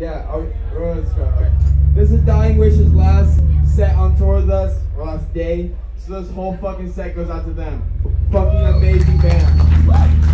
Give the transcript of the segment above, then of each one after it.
Yeah, okay, let's go. Okay. This is Dying Wish's last set on tour with us, or last day. So this whole fucking set goes out to them. Fucking amazing band.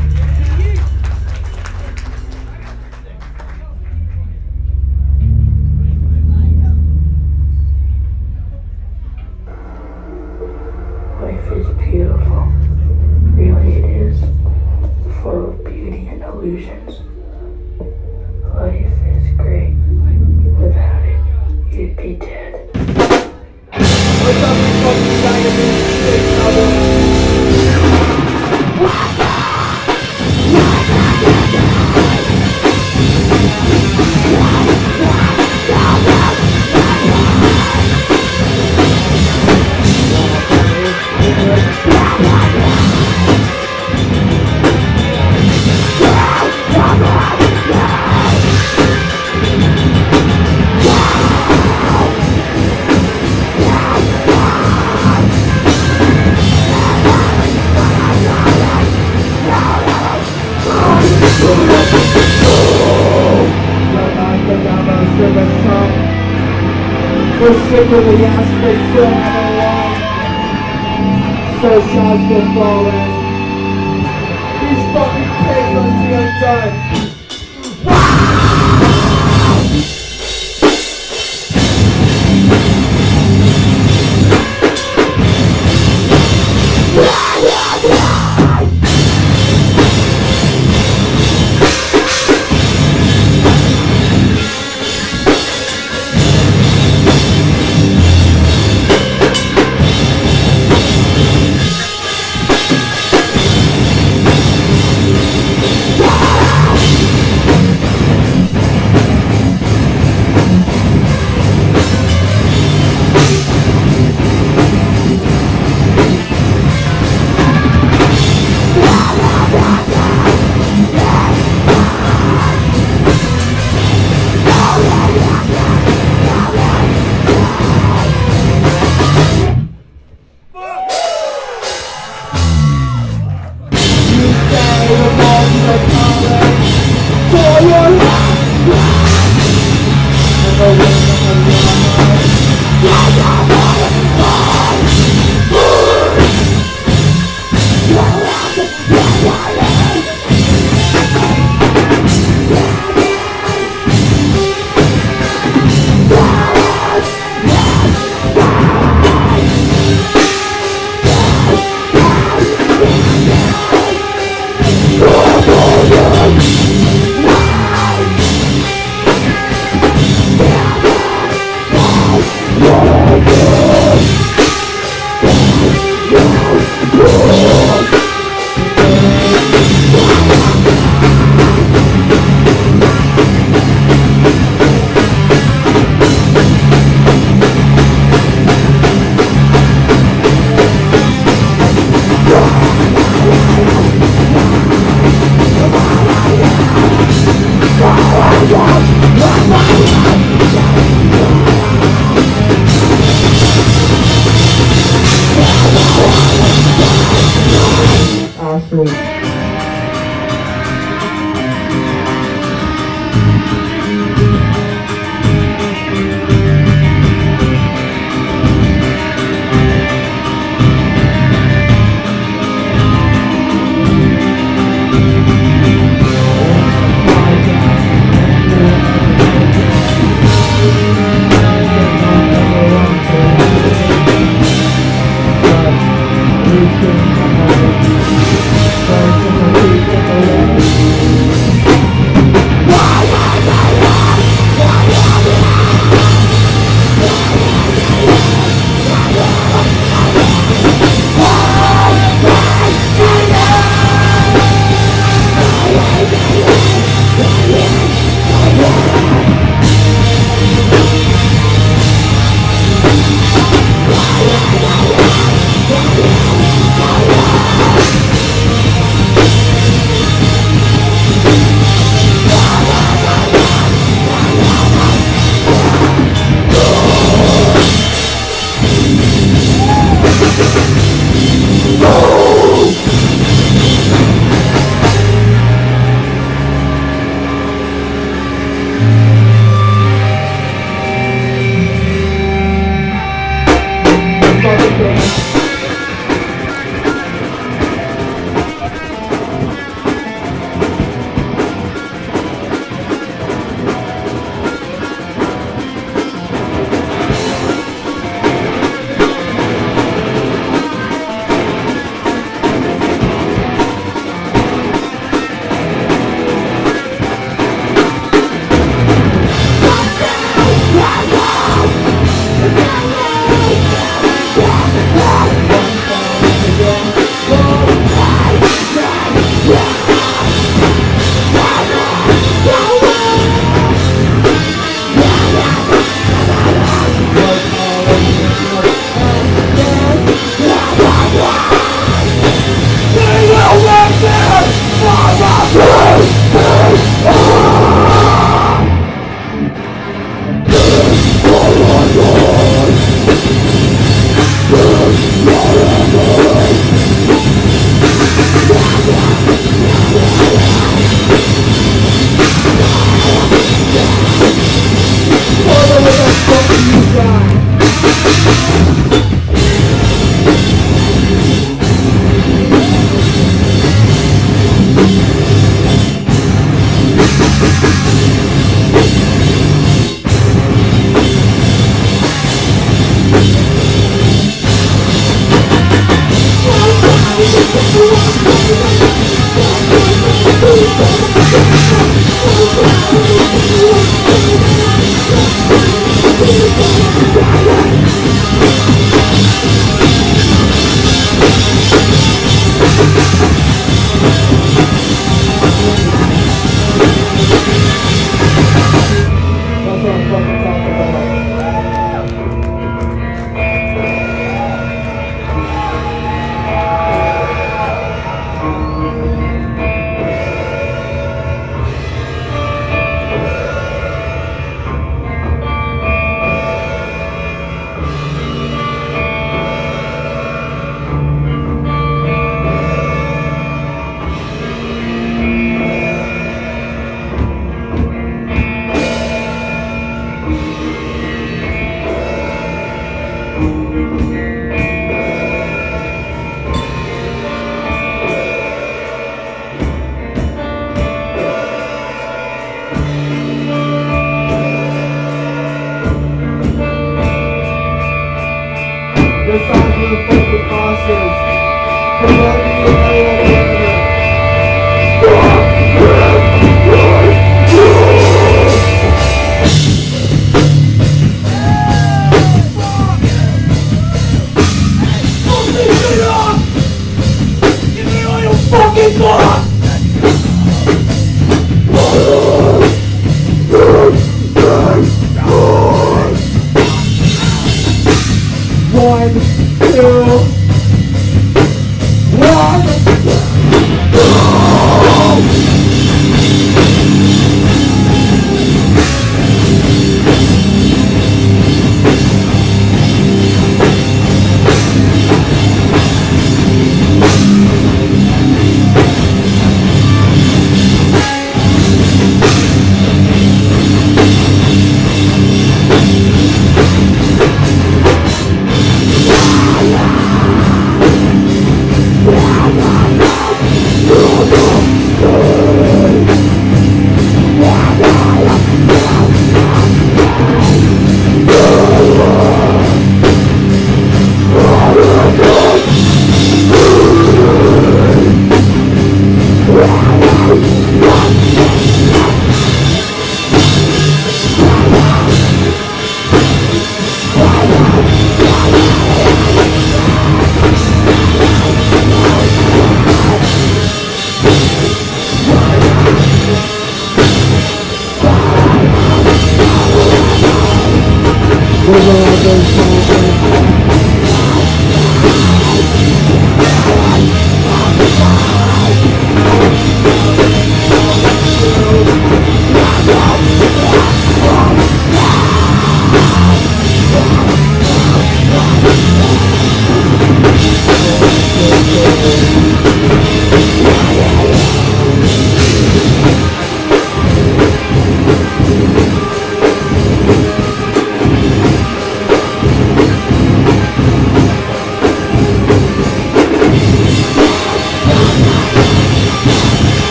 Ass, they still haven't won. So shots still falling. Say the balls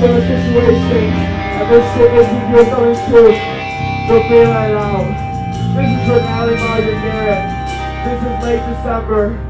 your situation and this sure that you're going through the feeling alone. This is from Ali Margaret Garrett. This is late December.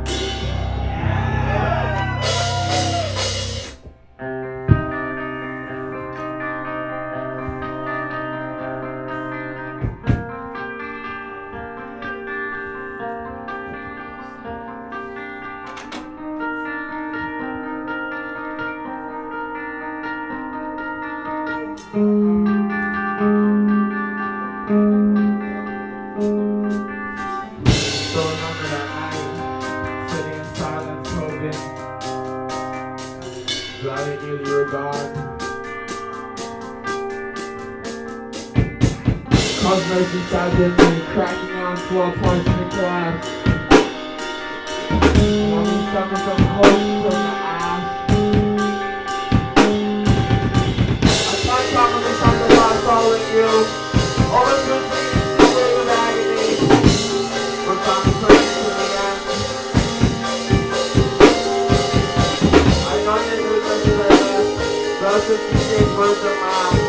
amar.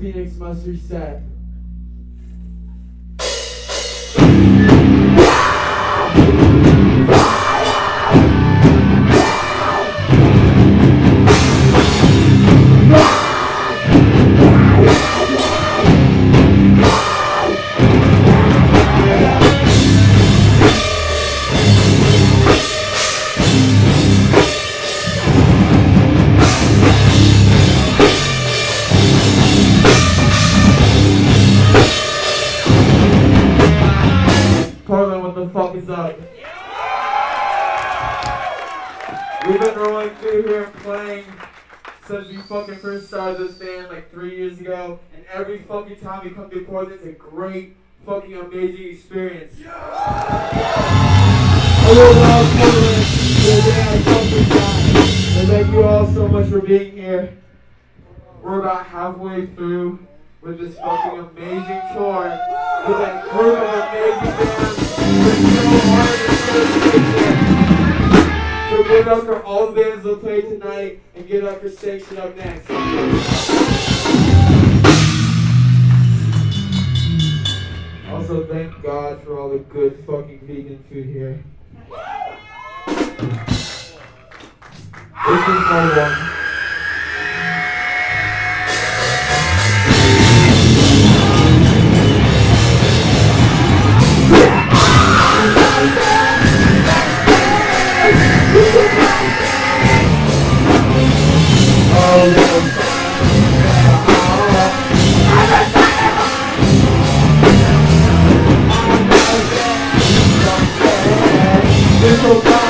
Phoenix must reset. What is up? We've been rolling through here and playing since we fucking first started this band like three years ago, and every fucking time we come to Portland, it's a great, fucking amazing experience. I really love Portland. A band fucking time. And thank you all so much for being here. We're about halfway through with this fucking amazing tour with that group of amazing bands. So give up for all the bands that play tonight and get up for Sanction up next. Also, thank God for all the good fucking vegan food here. This is my one. Alright,